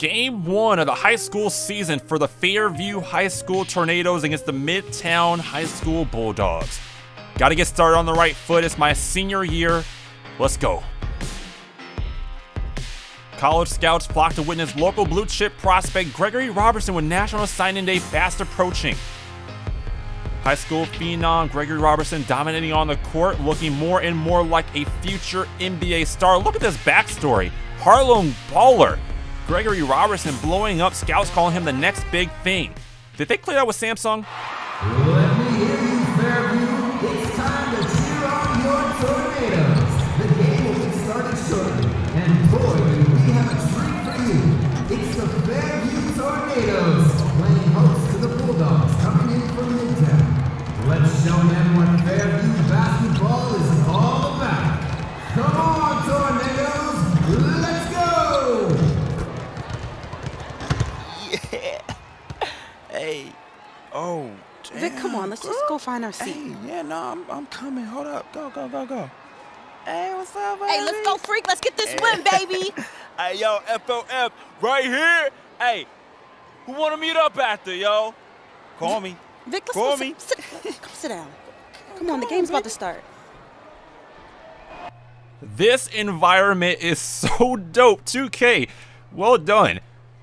game one of the high school season for the Fairview High School Tornadoes against the Midtown High School Bulldogs. Gotta get started on the right foot. It's my senior year. Let's go. College scouts flock to witness local blue chip prospect Gregory Robertson with National Signing Day fast approaching. High school phenom Gregory Robertson dominating on the court, looking more and more like a future NBA star. Look at this backstory. Harlem baller. Gregory Robertson blowing up, scouts calling him the next big thing. Did they clear that with Samsung? Let me hear you, Fairview. It's time to cheer on your tornadoes. The game will get started shortly, and boy, do we have a treat for you. It's the Fairview Tornadoes playing host to the Bulldogs coming in from Midtown. Let's show them what Fairview basketball is all about. Come on, Tornadoes, Oh, damn. Vic, come on, let's just go find our seat. Hey, yeah, no, I'm, I'm coming. Hold up. Go, go, go, go. Hey, what's up, baby? Hey, let's go, freak. Let's get this win, baby. Hey, yo, FOF, right here. Hey, who want to meet up after, yo? Call me. Vic, let's Call me. Sit, sit, come sit down. Come on, the game's about to start. This environment is so dope. 2K, well done.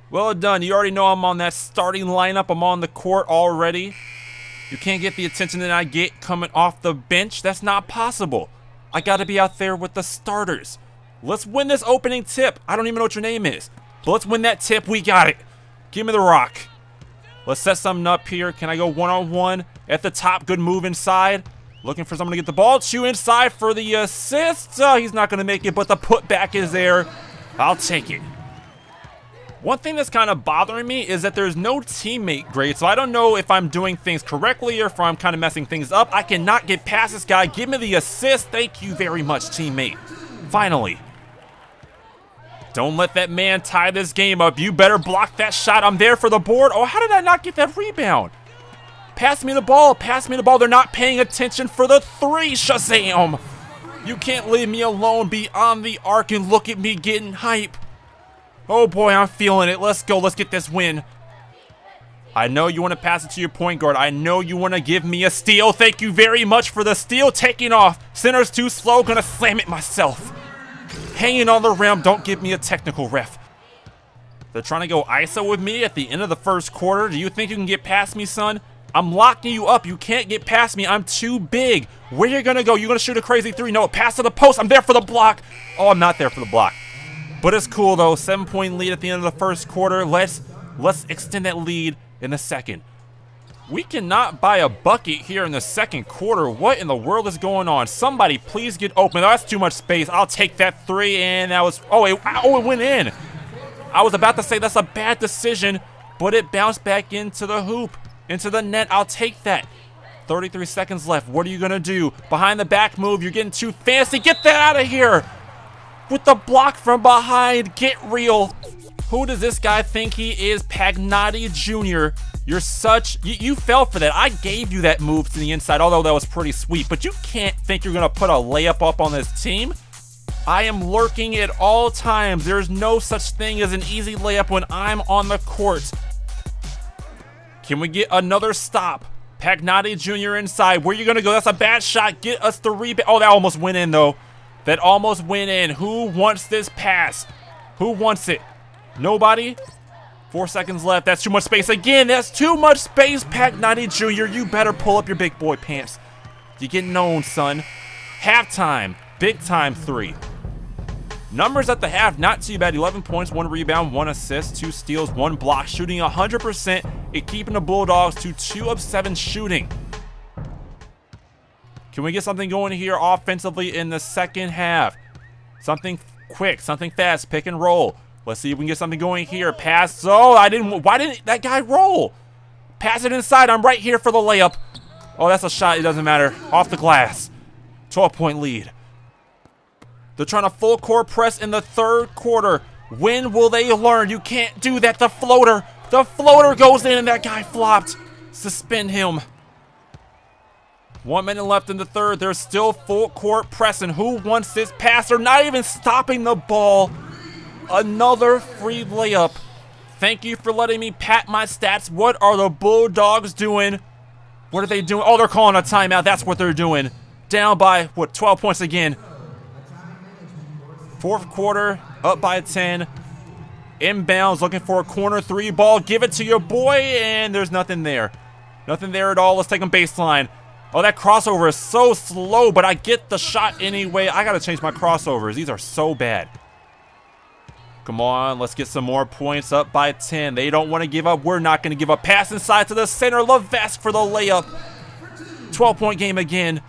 Well done. You already know I'm on that starting lineup. I'm on the court already. You can't get the attention that I get coming off the bench. That's not possible. I got to be out there with the starters. Let's win this opening tip. I don't even know what your name is. But let's win that tip. We got it. Give me the rock. Let's set something up here. Can I go one-on-one at the top? Good move inside. Looking for someone to get the ball. Chew inside for the assist. Oh, he's not going to make it, but the putback is there. I'll take it. One thing that's kind of bothering me is that there's no teammate grade, so I don't know if I'm doing things correctly or if I'm kind of messing things up. I cannot get past this guy. Give me the assist. Thank you very much, teammate. Finally. Don't let that man tie this game up. You better block that shot. I'm there for the board. Oh, how did I not get that rebound? Pass me the ball. Pass me the ball. They're not paying attention for the three. Shazam. You can't leave me alone beyond the arc and look at me getting hype. Oh boy, I'm feeling it. Let's go. Let's get this win. I know you want to pass it to your point guard. I know you want to give me a steal. Thank you very much for the steal. Taking off. Center's too slow. Gonna slam it myself. Hanging on the rim. Don't give me a technical ref. They're trying to go ISO with me at the end of the first quarter. Do you think you can get past me, son? I'm locking you up. You can't get past me. I'm too big. Where you gonna go? You gonna shoot a crazy three? No, pass to the post. I'm there for the block. Oh, I'm not there for the block. But it's cool though. Seven point lead at the end of the first quarter. Let's let's extend that lead in the second. We cannot buy a bucket here in the second quarter. What in the world is going on? Somebody please get open. Oh, that's too much space. I'll take that three and that was oh it, oh it went in. I was about to say that's a bad decision, but it bounced back into the hoop, into the net. I'll take that. 33 seconds left. What are you gonna do? Behind the back move. You're getting too fancy. Get that out of here with the block from behind. Get real. Who does this guy think he is? Pagnotti Jr. You're such, you, you, fell for that. I gave you that move to the inside, although that was pretty sweet, but you can't think you're gonna put a layup up on this team. I am lurking at all times. There's no such thing as an easy layup when I'm on the court. Can we get another stop? Pagnotti Jr. inside. Where you gonna go? That's a bad shot. Get us the rebound. Oh, that almost went in though. That almost went in. Who wants this pass? Who wants it? Nobody? Four seconds left. That's too much space. Again, that's too much space, Pagnotti Jr. You better pull up your big boy pants. You get known, son. Halftime. Big time three. Numbers at the half, not too bad. 11 points, one rebound, one assist, two steals, one block. Shooting 100% and keeping the Bulldogs to two of seven shooting. Can we get something going here offensively in the second half? Something quick, something fast, pick and roll. Let's see if we can get something going here. Pass. Oh, I didn't. Why didn't that guy roll? Pass it inside. I'm right here for the layup. Oh, that's a shot. It doesn't matter. Off the glass. 12 point lead. They're trying to full court press in the third quarter. When will they learn? You can't do that. The floater. The floater goes in and that guy flopped. Suspend him. One minute left in the third. There's still full court pressing. Who wants this pass? They're not even stopping the ball. Another free layup. Thank you for letting me pat my stats. What are the Bulldogs doing? What are they doing? Oh, they're calling a timeout. That's what they're doing. Down by, what, 12 points again. Fourth quarter, up by 10. Inbounds, looking for a corner three ball. Give it to your boy, and there's nothing there. Nothing there at all. Let's take them baseline. Oh, that crossover is so slow, but I get the shot anyway. I got to change my crossovers. These are so bad. Come on, let's get some more points up by 10. They don't want to give up. We're not going to give up. Pass inside to the center. Levesque for the layup. 12-point game again.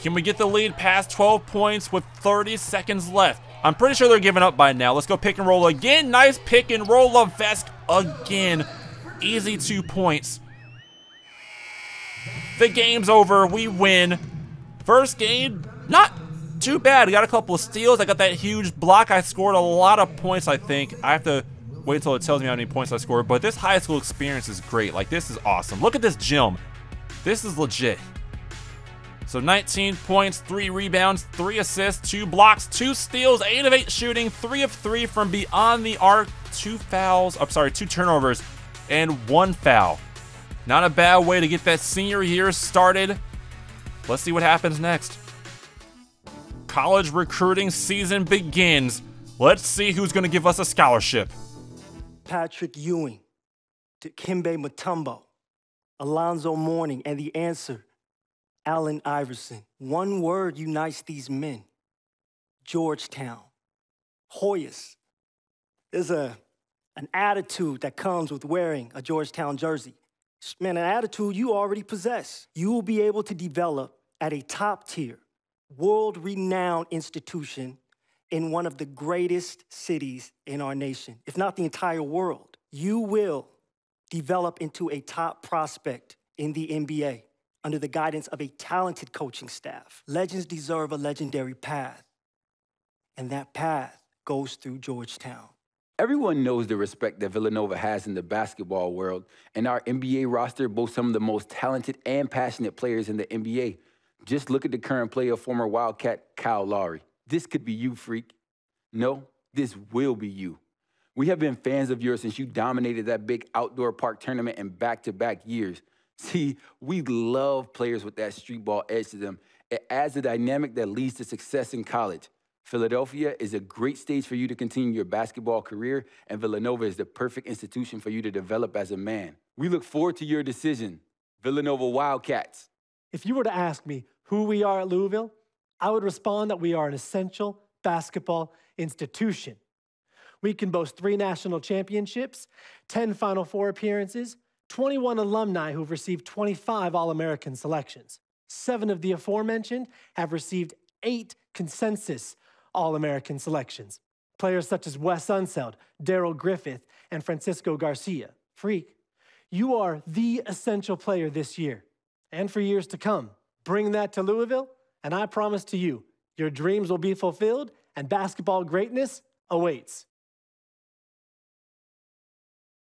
Can we get the lead past 12 points with 30 seconds left? I'm pretty sure they're giving up by now. Let's go pick and roll again. Nice pick and roll. Levesque again. Easy two points. The game's over. We win. First game, not too bad. We got a couple of steals. I got that huge block. I scored a lot of points, I think. I have to wait until it tells me how many points I scored. But this high school experience is great. Like, this is awesome. Look at this gym. This is legit. So 19 points, 3 rebounds, 3 assists, 2 blocks, 2 steals, 8 of 8 shooting, 3 of 3 from beyond the arc, 2 fouls, I'm sorry, 2 turnovers, and 1 foul. Not a bad way to get that senior year started. Let's see what happens next. College recruiting season begins. Let's see who's going to give us a scholarship. Patrick Ewing, Dikembe Mutombo, Alonzo Mourning, and the answer, Allen Iverson. One word unites these men Georgetown. Hoyas. There's a, an attitude that comes with wearing a Georgetown jersey. Man, an attitude you already possess. You will be able to develop at a top tier, world renowned institution in one of the greatest cities in our nation, if not the entire world. You will develop into a top prospect in the NBA under the guidance of a talented coaching staff. Legends deserve a legendary path, and that path goes through Georgetown. Everyone knows the respect that Villanova has in the basketball world, and our NBA roster boasts some of the most talented and passionate players in the NBA. Just look at the current player, former Wildcat Kyle Lowry. This could be you, freak. No, this will be you. We have been fans of yours since you dominated that big outdoor park tournament in back to back years. See, we love players with that street ball edge to them. It adds a dynamic that leads to success in college. Philadelphia is a great stage for you to continue your basketball career, and Villanova is the perfect institution for you to develop as a man. We look forward to your decision. Villanova Wildcats. If you were to ask me who we are at Louisville, I would respond that we are an essential basketball institution. We can boast three national championships, 10 Final Four appearances, 21 alumni who've received 25 All American selections. Seven of the aforementioned have received eight consensus All American selections. Players such as Wes Unseld, Darrell Griffith, and Francisco Garcia. Freak, you are the essential player this year and for years to come. Bring that to Louisville, and I promise to you, your dreams will be fulfilled and basketball greatness awaits.